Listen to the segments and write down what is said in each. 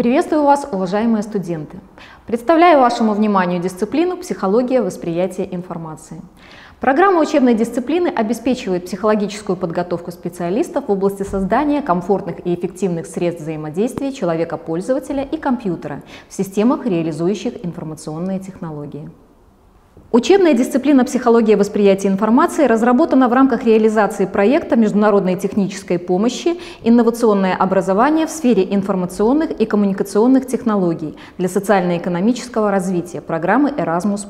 Приветствую вас, уважаемые студенты! Представляю вашему вниманию дисциплину «Психология восприятия информации». Программа учебной дисциплины обеспечивает психологическую подготовку специалистов в области создания комфортных и эффективных средств взаимодействия человека-пользователя и компьютера в системах, реализующих информационные технологии. Учебная дисциплина «Психология восприятия информации» разработана в рамках реализации проекта международной технической помощи «Инновационное образование в сфере информационных и коммуникационных технологий для социально-экономического развития» программы Erasmus+.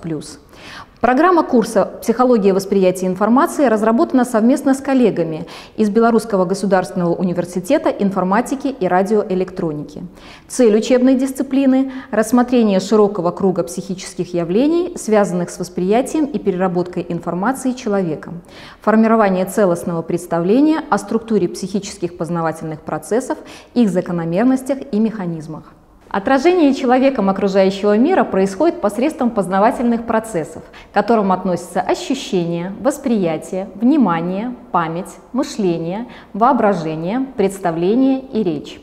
Программа курса «Психология восприятия информации» разработана совместно с коллегами из Белорусского государственного университета информатики и радиоэлектроники. Цель учебной дисциплины – рассмотрение широкого круга психических явлений, связанных с восприятием и переработкой информации человеком, формирование целостного представления о структуре психических познавательных процессов, их закономерностях и механизмах. Отражение человеком окружающего мира происходит посредством познавательных процессов, к которым относятся ощущения, восприятие, внимание, память, мышление, воображение, представление и речь.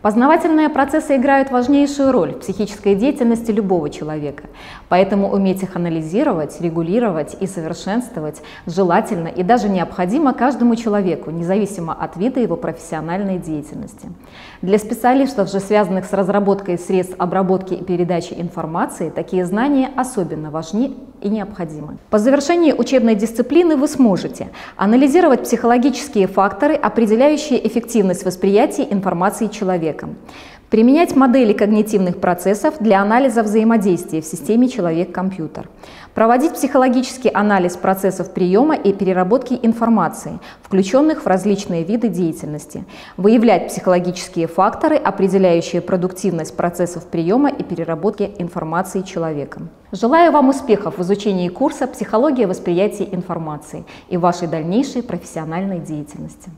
Познавательные процессы играют важнейшую роль в психической деятельности любого человека, поэтому уметь их анализировать, регулировать и совершенствовать желательно и даже необходимо каждому человеку, независимо от вида его профессиональной деятельности. Для специалистов же, связанных с разработкой средств обработки и передачи информации, такие знания особенно важны и необходимы. По завершении учебной дисциплины вы сможете анализировать психологические факторы, определяющие эффективность восприятия информации человеком, Применять модели когнитивных процессов для анализа взаимодействия в системе человек-компьютер. Проводить психологический анализ процессов приема и переработки информации, включенных в различные виды деятельности. Выявлять психологические факторы, определяющие продуктивность процессов приема и переработки информации человеком. Желаю вам успехов в изучении курса «Психология восприятия информации» и вашей дальнейшей профессиональной деятельности.